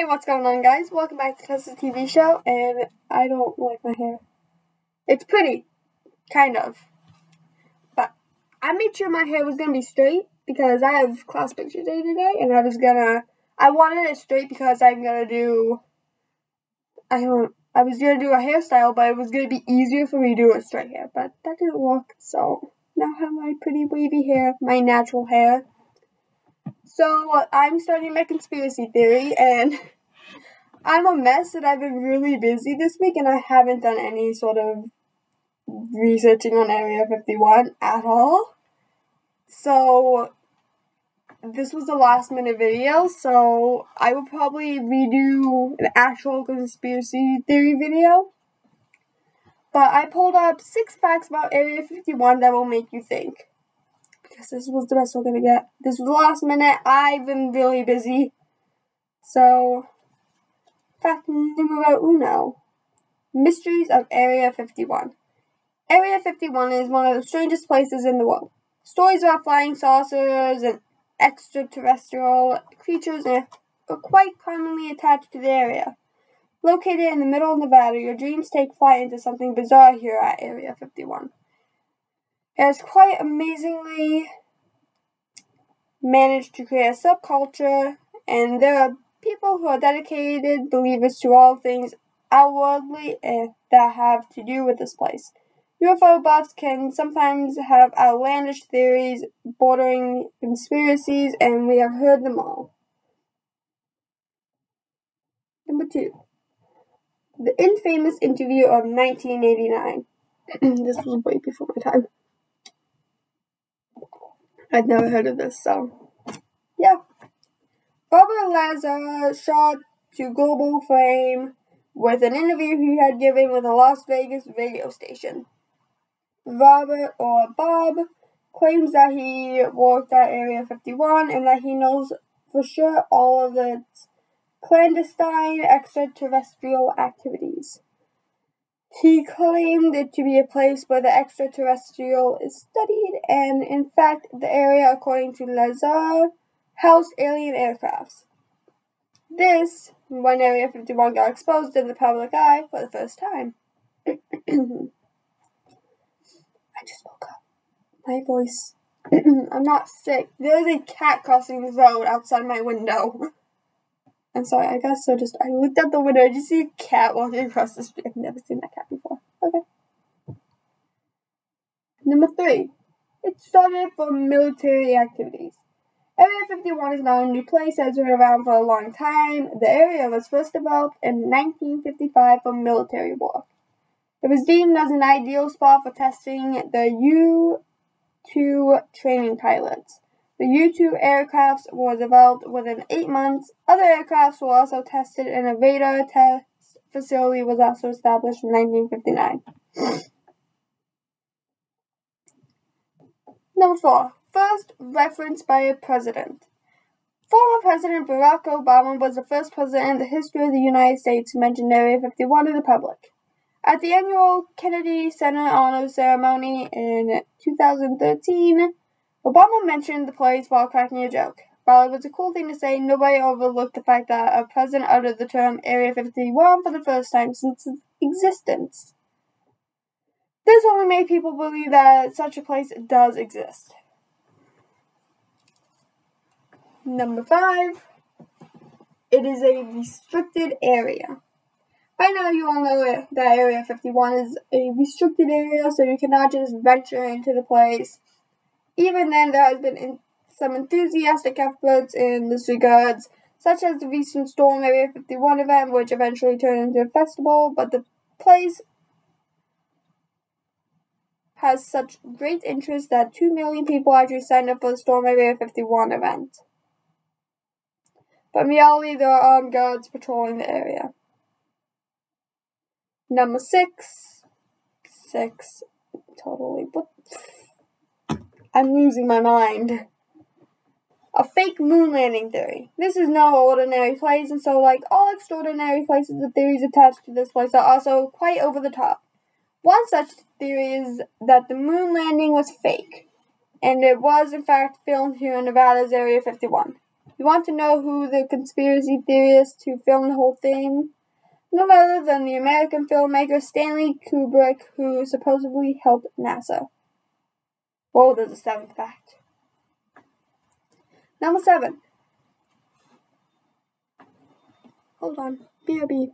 Hey, what's going on, guys? Welcome back to Tessa TV show, and I don't like my hair. It's pretty, kind of, but I made sure my hair was gonna be straight because I have class picture day today, and I was gonna. I wanted it straight because I'm gonna do. I don't. I was gonna do a hairstyle, but it was gonna be easier for me to do a straight hair, but that didn't work. So now I have my pretty wavy hair, my natural hair. So I'm starting my conspiracy theory, and I'm a mess, and I've been really busy this week, and I haven't done any sort of researching on Area 51 at all. So this was a last minute video, so I will probably redo an actual conspiracy theory video. But I pulled up six facts about Area 51 that will make you think because this was the best we're gonna get. This was the last minute. I've been really busy. So, fact numero uno Mysteries of Area 51. Area 51 is one of the strangest places in the world. Stories about flying saucers and extraterrestrial creatures are quite commonly attached to the area. Located in the middle of Nevada, your dreams take flight into something bizarre here at Area 51. Has quite amazingly managed to create a subculture, and there are people who are dedicated believers to all things outwardly eh, that have to do with this place. UFO buffs can sometimes have outlandish theories bordering conspiracies, and we have heard them all. Number two, the infamous interview of 1989. this was way before my time. I'd never heard of this, so yeah. Robert Lazar shot to global fame with an interview he had given with a Las Vegas radio station. Robert or Bob claims that he worked at Area 51 and that he knows for sure all of its clandestine extraterrestrial activities. He claimed it to be a place where the extraterrestrial is studied, and in fact, the area, according to Lazar, housed alien aircrafts. This, when Area 51 got exposed in the public eye for the first time. I just woke up. My voice. I'm not sick. There's a cat crossing the road outside my window. I'm sorry, I got so just I looked out the window, I just see a cat walking across the street. I've never seen that cat before. Okay. Number three. It started for military activities. Area 51 is not a new place, it has been around for a long time. The area was first developed in 1955 for military work. It was deemed as an ideal spot for testing the U 2 training pilots. The U-2 aircrafts were developed within eight months. Other aircrafts were also tested, and a radar test facility was also established in 1959. Number four, first reference by a president. Former President Barack Obama was the first president in the history of the United States to mention Area 51 to the public. At the annual Kennedy Center Honor Ceremony in 2013, Obama mentioned the place while cracking a joke. While it was a cool thing to say, nobody overlooked the fact that a president uttered the term Area 51 for the first time since its existence. This only made people believe that such a place does exist. Number five, it is a restricted area. By now, you all know it, that Area 51 is a restricted area, so you cannot just venture into the place even then, there has been in some enthusiastic efforts in this regards, such as the recent Storm Area 51 event, which eventually turned into a festival, but the place has such great interest that 2 million people actually signed up for the Storm Area 51 event. But in reality, there are armed guards patrolling the area. Number six. Six. Totally. What? I'm losing my mind. A fake moon landing theory. This is no ordinary place, and so, like all extraordinary places, the theories attached to this place are also quite over the top. One such theory is that the moon landing was fake, and it was, in fact, filmed here in Nevada's Area 51. You want to know who the conspiracy theorist who filmed the whole thing? None other than the American filmmaker Stanley Kubrick, who supposedly helped NASA. Whoa! There's a seventh fact? Number seven. Hold on. BRB.